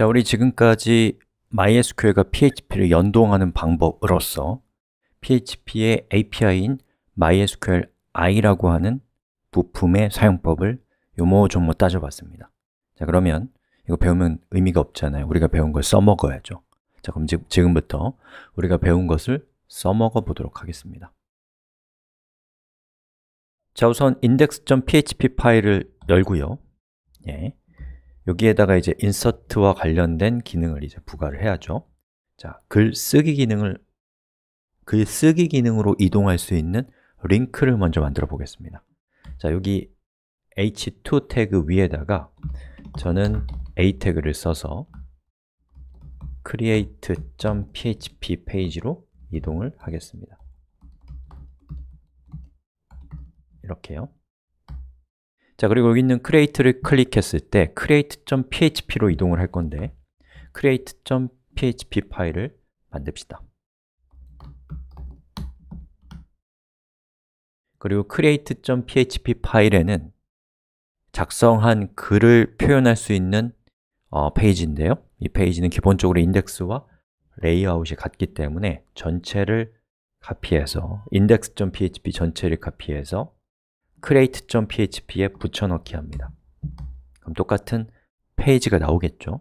자, 우리 지금까지 MySQL과 PHP를 연동하는 방법으로서 PHP의 API인 MySQLi라고 하는 부품의 사용법을 요모조모 따져봤습니다. 자, 그러면 이거 배우면 의미가 없잖아요. 우리가 배운 걸 써먹어야죠. 자, 그럼 지금부터 우리가 배운 것을 써먹어 보도록 하겠습니다. 자, 우선 index.php 파일을 열고요. 예. 여기에다가 이제 인서트와 관련된 기능을 이제 부과를 해야죠. 자, 글 쓰기 기능을 글 쓰기 기능으로 이동할 수 있는 링크를 먼저 만들어 보겠습니다. 자, 여기 h2 태그 위에다가 저는 a 태그를 써서 create.php 페이지로 이동을 하겠습니다. 이렇게요 자, 그리고 여기 있는 create를 클릭했을 때 create.php로 이동을 할 건데 create.php 파일을 만듭시다. 그리고 create.php 파일에는 작성한 글을 표현할 수 있는 어, 페이지인데요. 이 페이지는 기본적으로 인덱스와 레이아웃이 같기 때문에 전체를 카피해서 index.php 전체를 카피해서 create.php에 붙여넣기 합니다. 그럼 똑같은 페이지가 나오겠죠?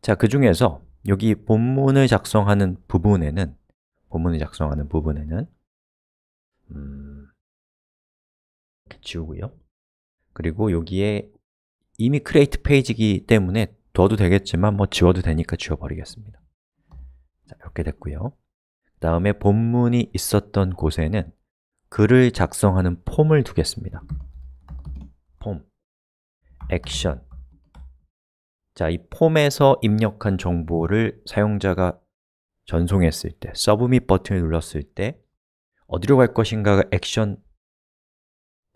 자, 그 중에서 여기 본문을 작성하는 부분에는 본문을 작성하는 부분에는 음, 이렇게 지우고요. 그리고 여기에 이미 create 페이지이기 때문에 둬도 되겠지만 뭐 지워도 되니까 지워버리겠습니다. 자, 이렇게 됐고요. 그 다음에 본문이 있었던 곳에는 글을 작성하는 폼을 두겠습니다. 폼, 액션. 자, 이 폼에서 입력한 정보를 사용자가 전송했을 때, 서브밋 버튼을 눌렀을 때 어디로 갈 것인가가 액션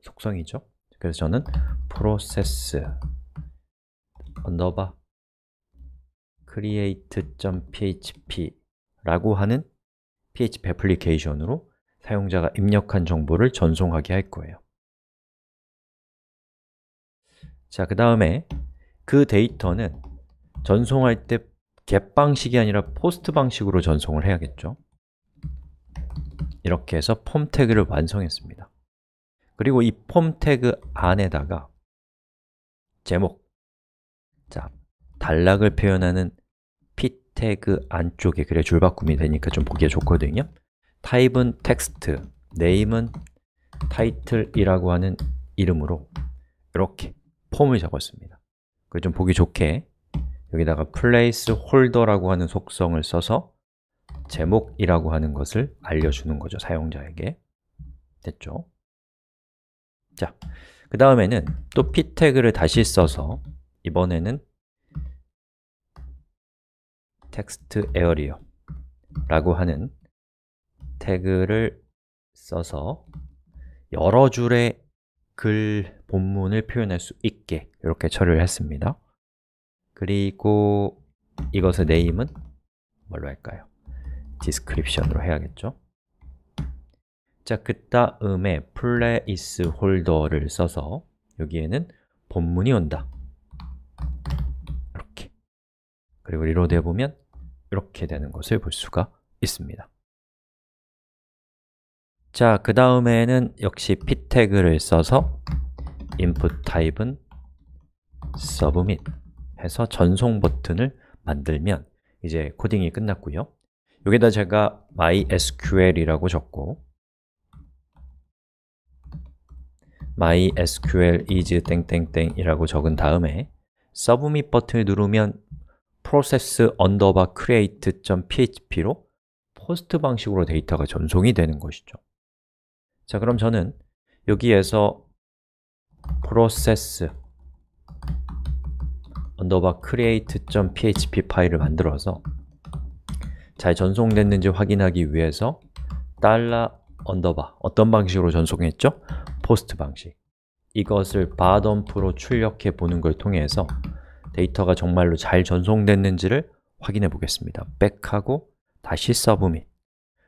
속성이죠. 그래서 저는 process underbar create.php 라고 하는 PHP 애플리케이션으로 사용자가 입력한 정보를 전송하게 할 거예요. 자, 그 다음에 그 데이터는 전송할 때 get 방식이 아니라 post 방식으로 전송을 해야겠죠? 이렇게 해서 폼 태그를 완성했습니다. 그리고 이 폼 태그 안에다가 제목 자, 단락을 표현하는 p 태그 안쪽에 그래 줄바꿈이 되니까 좀 보기가 좋거든요 타입은 텍스트, 네임은 타이틀이라고 하는 이름으로 이렇게 폼을 잡았습니다 좀 보기 좋게 여기다가 place holder라고 하는 속성을 써서 제목이라고 하는 것을 알려주는 거죠, 사용자에게 됐죠? 자, 그 다음에는 또 p 태그를 다시 써서 이번에는 text area 라고 하는 태그를 써서 여러 줄의 글 본문을 표현할 수 있게 이렇게 처리를 했습니다. 그리고 이것의 네임은 뭘로 할까요? description으로 해야겠죠? 자, 그 다음에 placeholder를 써서 여기에는 본문이 온다. 이렇게. 그리고 reload 해보면 이렇게 되는 것을 볼 수가 있습니다 자, 그 다음에는 역시 p 태그를 써서 input 타입은 submit 해서 전송 버튼을 만들면 이제 코딩이 끝났고요. 여기다 제가 mysql이라고 적고 mysql is 땡땡땡이라고 적은 다음에 submit 버튼을 누르면 process underbar create.php로 post 방식으로 데이터가 전송이 되는 것이죠 자, 그럼 저는 여기에서 process underbar create.php 파일을 만들어서 잘 전송됐는지 확인하기 위해서 달러 underbar 어떤 방식으로 전송했죠? post 방식. 이것을 var dump로 출력해 보는 걸 통해서 데이터가 정말로 잘 전송됐는지를 확인해 보겠습니다. back하고 다시 submit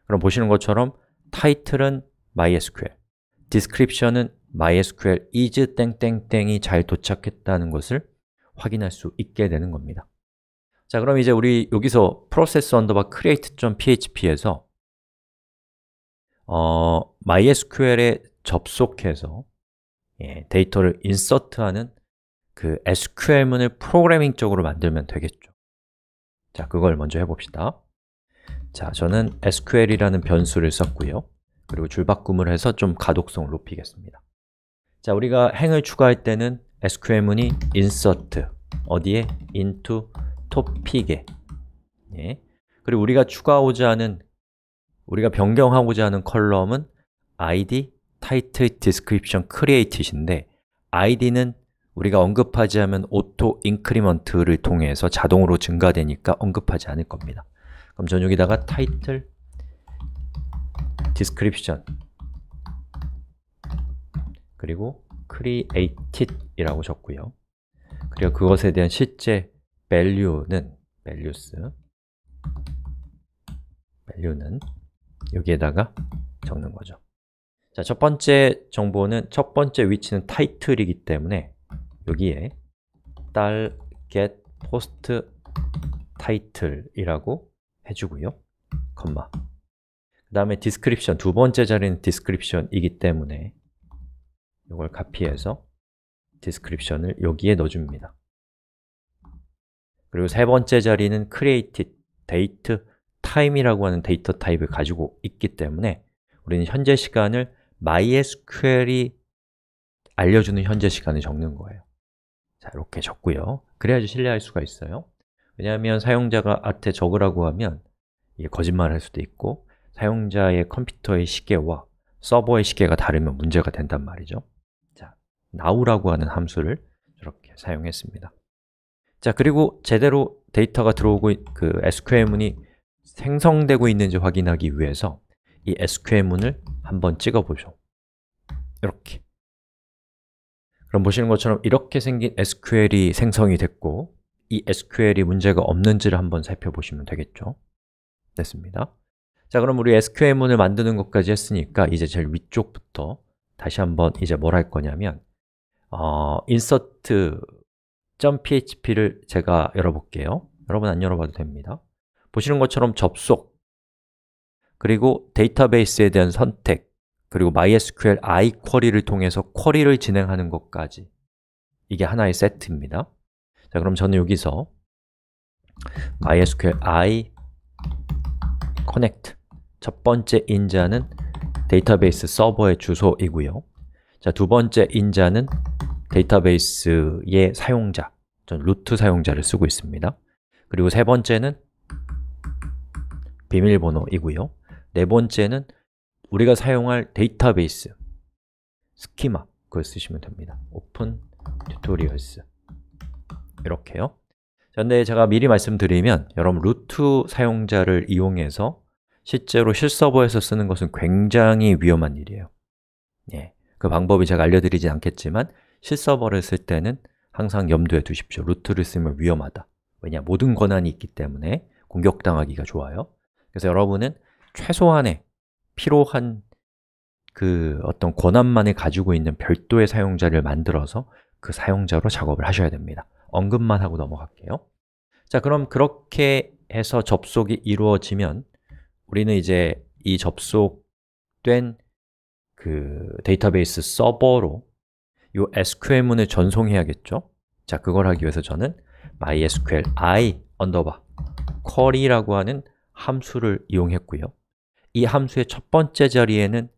그럼 보시는 것처럼 타이틀은 MySQL. Description은 MySQL is 땡땡땡이 잘 도착했다는 것을 확인할 수 있게 되는 겁니다. 자, 그럼 이제 우리 여기서 process underbar create.php에서 어, MySQL에 접속해서 예, 데이터를 인서트하는 그 SQL문을 프로그래밍적으로 만들면 되겠죠. 자, 그걸 먼저 해봅시다. 자, 저는 SQL이라는 변수를 썼고요 그리고 줄바꿈을 해서 좀 가독성을 높이겠습니다 자, 우리가 행을 추가할 때는 SQL문이 insert 어디에? into topic에 예. 그리고 우리가 추가하고자 하는 우리가 변경하고자 하는 컬럼은 id, title, description, create인데 id는 우리가 언급하지 않으면 auto increment를 통해서 자동으로 증가되니까 언급하지 않을 겁니다 그럼 전 여기다가 title, description. 그리고 created 이라고 적고요. 그리고 그것에 대한 실제 value는 values value는 여기에다가 적는 거죠. 자, 첫 번째 정보는 첫 번째 위치는 title이기 때문에 여기에 달 get post title이라고 해주고요. 컴마 그 다음에 description, 두 번째 자리는 description이기 때문에 이걸 카피해서 description을 여기에 넣어줍니다. 그리고 세 번째 자리는 created, date, time이라고 하는 데이터 타입을 가지고 있기 때문에 우리는 현재 시간을 MySQL이 알려주는 현재 시간을 적는 거예요. 자, 이렇게 적고요. 그래야지 신뢰할 수가 있어요. 왜냐하면 사용자가 아트 적으라고 하면 이게 거짓말을 할 수도 있고 사용자의 컴퓨터의 시계와 서버의 시계가 다르면 문제가 된단 말이죠. 자, now라고 하는 함수를 이렇게 사용했습니다. 자, 그리고 제대로 데이터가 들어오고 그 SQL문이 생성되고 있는지 확인하기 위해서 이 SQL문을 한번 찍어보죠. 이렇게. 그럼 보시는 것처럼 이렇게 생긴 SQL이 생성이 됐고 이 SQL이 문제가 없는지를 한번 살펴보시면 되겠죠? 됐습니다 자, 그럼 우리 SQL문을 만드는 것까지 했으니까 이제 제일 위쪽부터 다시 한번 이제 뭘 할 거냐면 어, insert.php를 제가 열어볼게요. 여러분 안 열어봐도 됩니다. 보시는 것처럼 접속 그리고 데이터베이스에 대한 선택 그리고 MySQL i 쿼리를 통해서 쿼리를 진행하는 것까지. 이게 하나의 세트입니다. 자, 그럼 저는 여기서 MySQL i connect 첫 번째 인자는 데이터베이스 서버의 주소이고요. 자, 두 번째 인자는 데이터베이스의 사용자, 전 root 사용자를 쓰고 있습니다. 그리고 세 번째는 비밀번호이고요. 네 번째는 우리가 사용할 데이터베이스 스키마 그걸 쓰시면 됩니다. opentutorials. 이렇게요. 그런데 제가 미리 말씀드리면 여러분 root 사용자를 이용해서 실제로 실서버에서 쓰는 것은 굉장히 위험한 일이에요. 예, 그 방법이 제가 알려드리지 않겠지만 실서버를 쓸 때는 항상 염두에 두십시오. 루트를 쓰면 위험하다. 왜냐, 모든 권한이 있기 때문에 공격당하기가 좋아요. 그래서 여러분은 최소한의 필요한 그 어떤 권한만을 가지고 있는 별도의 사용자를 만들어서 그 사용자로 작업을 하셔야 됩니다. 언급만 하고 넘어갈게요. 자, 그럼 그렇게 해서 접속이 이루어지면 우리는 이제 이 접속된 그 데이터베이스 서버로 이 SQL문을 전송해야겠죠? 자, 그걸 하기 위해서 저는 mysql i query라고 하는 함수를 이용했고요 이 함수의 첫 번째 자리에는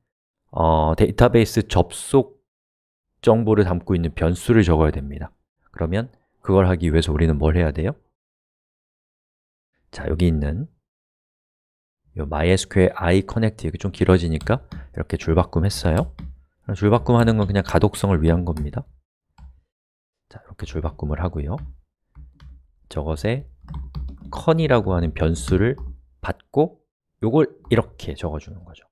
어, 데이터베이스 접속 정보를 담고 있는 변수를 적어야 됩니다 그러면 그걸 하기 위해서 우리는 뭘 해야 돼요? 자, 여기 있는 요 MySQL i connect 여기 좀 길어지니까 이렇게 줄바꿈 했어요. 줄바꿈 하는 건 그냥 가독성을 위한 겁니다. 자, 이렇게 줄바꿈을 하고요. 저것에 con이라고 하는 변수를 받고 요걸 이렇게 적어주는 거죠.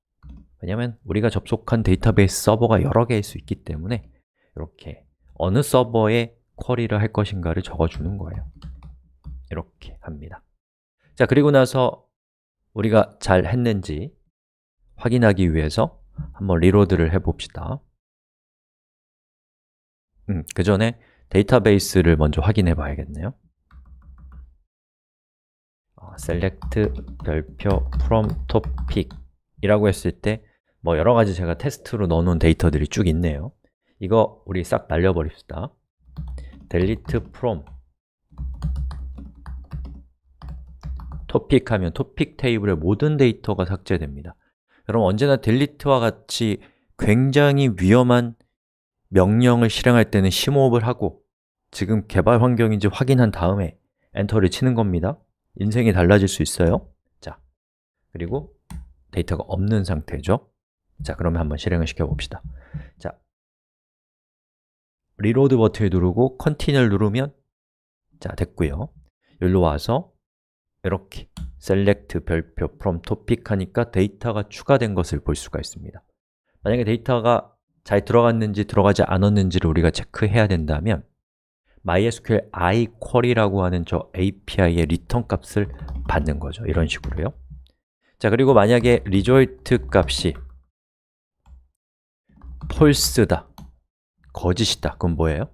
왜냐하면 우리가 접속한 데이터베이스 서버가 여러 개일 수 있기 때문에 이렇게 어느 서버에 쿼리를 할 것인가를 적어주는 거예요. 이렇게 합니다. 자, 그리고 나서 우리가 잘 했는지 확인하기 위해서 한번 리로드를 해봅시다. 음, 그 전에 데이터베이스를 먼저 확인해 봐야겠네요. select 별표 from topic 이라고 했을 때 뭐 여러 가지 제가 테스트로 넣어놓은 데이터들이 쭉 있네요. 이거 우리 싹 날려버립시다. delete from topic 하면 topic 테이블의 모든 데이터가 삭제됩니다. 여러분 언제나 delete와 같이 굉장히 위험한 명령을 실행할 때는 심호흡을 하고 지금 개발 환경인지 확인한 다음에 엔터를 치는 겁니다. 인생이 달라질 수 있어요. 자, 그리고 데이터가 없는 상태죠. 자, 그러면 한번 실행을 시켜봅시다. 자, reload 버튼을 누르고 continue를 누르면 자, 됐고요. 여기로 와서 이렇게 select 별표 from topic 하니까 데이터가 추가된 것을 볼 수가 있습니다. 만약에 데이터가 잘 들어갔는지 들어가지 않았는지를 우리가 체크해야 된다면 MySQL i query라고 하는 저 API의 return 값을 받는 거죠. 이런 식으로요. 자 그리고 만약에 result 값이 false다 거짓이다 그건 뭐예요?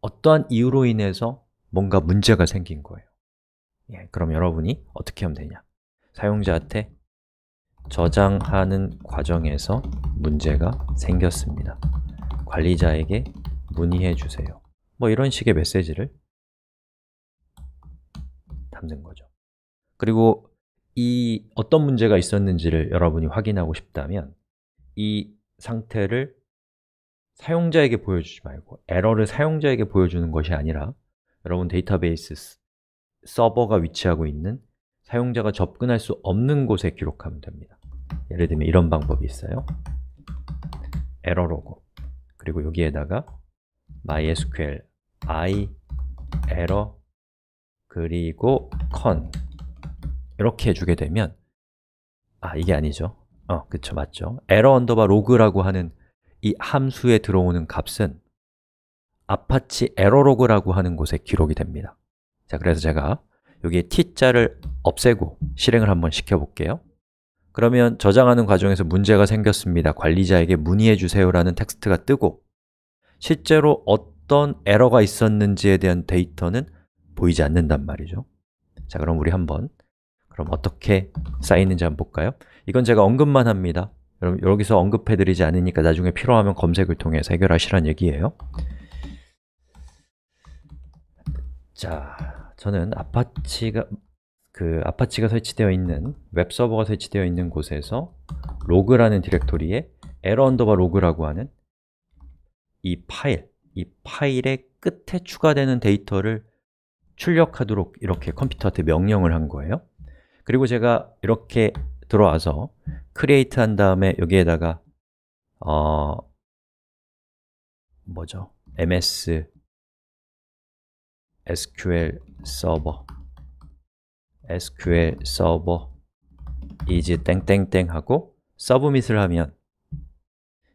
어떠한 이유로 인해서 뭔가 문제가 생긴 거예요 예, 그럼 여러분이 어떻게 하면 되냐? 사용자한테 저장하는 과정에서 문제가 생겼습니다. 관리자에게 문의해 주세요. 뭐 이런 식의 메시지를 담는 거죠. 그리고 이 어떤 문제가 있었는지를 여러분이 확인하고 싶다면 이 상태를 사용자에게 보여주지 말고 에러를 사용자에게 보여주는 것이 아니라 여러분 데이터베이스 서버가 위치하고 있는 사용자가 접근할 수 없는 곳에 기록하면 됩니다. 예를 들면 이런 방법이 있어요. error log 그리고 여기에다가 mysql i error 그리고 conn 이렇게 해주게 되면 아, 이게 아니죠? 어, 그쵸, 맞죠. Error 언더바 로그라고 하는 이 함수에 들어오는 값은 아파치 에러 로그라고 하는 곳에 기록이 됩니다 자, 그래서 제가 여기에 t자를 없애고 실행을 한번 시켜볼게요. 그러면 저장하는 과정에서 문제가 생겼습니다. 관리자에게 문의해 주세요 라는 텍스트가 뜨고 실제로 어떤 에러가 있었는지에 대한 데이터는 보이지 않는단 말이죠. 자, 그럼 우리 한번 그럼 어떻게 쌓이는지 한번 볼까요? 이건 제가 언급만 합니다. 여러분 여기서 언급해드리지 않으니까 나중에 필요하면 검색을 통해서 해결하시란 얘기예요 자, 저는 아파치가 그 아파치가 설치되어 있는 웹 서버가 설치되어 있는 곳에서 로그라는 디렉토리에 error underbar log라고 하는 이 파일, 이 파일의 끝에 추가되는 데이터를 출력하도록 이렇게 컴퓨터한테 명령을 한 거예요 그리고 제가 이렇게 들어와서 create 한 다음에 여기에다가 어 뭐죠? ms sql server SQL 서버. is 땡땡땡 하고 서브밋을 하면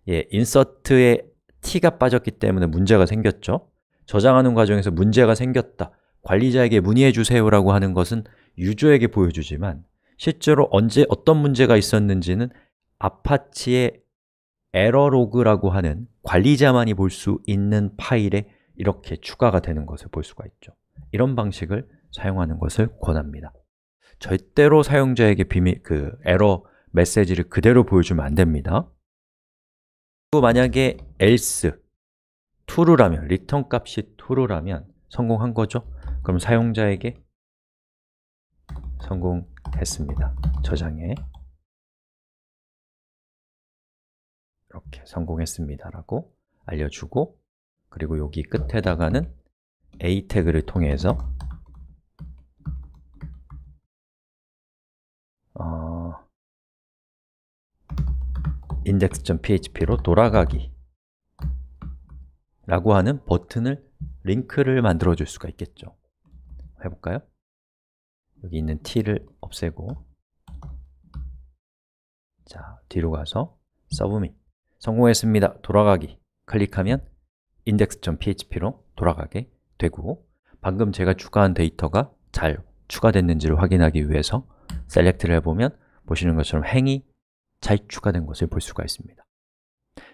예, 인서트에 t가 빠졌기 때문에 문제가 생겼죠. 저장하는 과정에서 문제가 생겼다. 관리자에게 문의해 주세요라고 하는 것은 유저에게 보여주지만 실제로 언제 어떤 문제가 있었는지는 아파치의 에러로그라고 하는 관리자만이 볼 수 있는 파일에 이렇게 추가가 되는 것을 볼 수가 있죠. 이런 방식을 사용하는 것을 권합니다. 절대로 사용자에게 비밀, 그 에러 메시지를 그대로 보여주면 안 됩니다. 그리고 만약에 else, true라면, return 값이 true라면 성공한 거죠? 그럼 사용자에게 성공했습니다. 저장에 이렇게 성공했습니다 라고 알려주고 그리고 여기 끝에다가는 a 태그를 통해서 어, index.php로 돌아가기 라고 하는 버튼을 링크를 만들어 줄 수가 있겠죠 해볼까요? 여기 있는 t를 없애고 자, 뒤로 가서 submit 성공했습니다. 돌아가기 클릭하면 index.php로 돌아가게 되고 방금 제가 추가한 데이터가 잘 추가됐는지를 확인하기 위해서 select를 해보면 보시는 것처럼 행이 잘 추가된 것을 볼 수가 있습니다.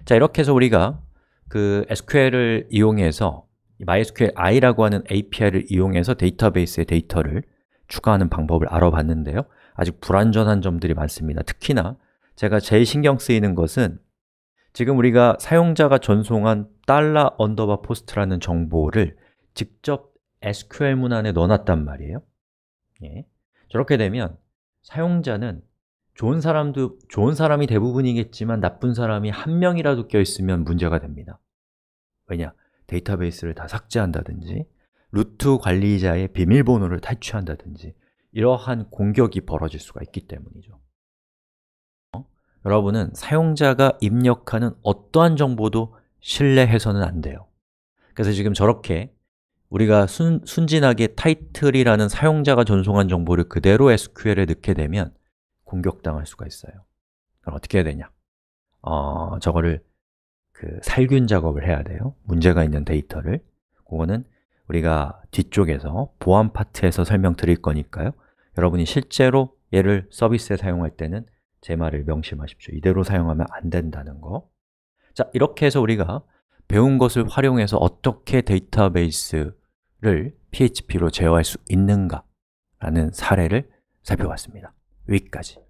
자, 이렇게 해서 우리가 그 SQL을 이용해서 MySQL i라고 하는 API를 이용해서 데이터베이스의 데이터를 추가하는 방법을 알아봤는데요. 아직 불완전한 점들이 많습니다. 특히나 제가 제일 신경 쓰이는 것은 지금 우리가 사용자가 전송한 달러 underbar post라는 정보를 직접 SQL 문 안에 넣어놨단 말이에요 예. 저렇게 되면 사용자는 좋은 사람도 좋은 사람이 대부분이겠지만 나쁜 사람이 한 명이라도 껴있으면 문제가 됩니다 왜냐? 데이터베이스를 다 삭제한다든지 루트 관리자의 비밀번호를 탈취한다든지 이러한 공격이 벌어질 수가 있기 때문이죠 어? 여러분은 사용자가 입력하는 어떠한 정보도 신뢰해서는 안 돼요. 그래서 지금 저렇게 우리가 순, 순진하게 타이틀이라는 사용자가 전송한 정보를 그대로 SQL에 넣게 되면 공격당할 수가 있어요. 그럼 어떻게 해야 되냐? 어, 저거를 그 살균 작업을 해야 돼요. 문제가 있는 데이터를. 그거는 우리가 뒤쪽에서 보안 파트에서 설명드릴 거니까요. 여러분이 실제로 얘를 서비스에 사용할 때는 제 말을 명심하십시오. 이대로 사용하면 안 된다는 거 자, 이렇게 해서 우리가 배운 것을 활용해서 어떻게 데이터베이스를 PHP로 제어할 수 있는가 라는 사례를 살펴봤습니다. 여기까지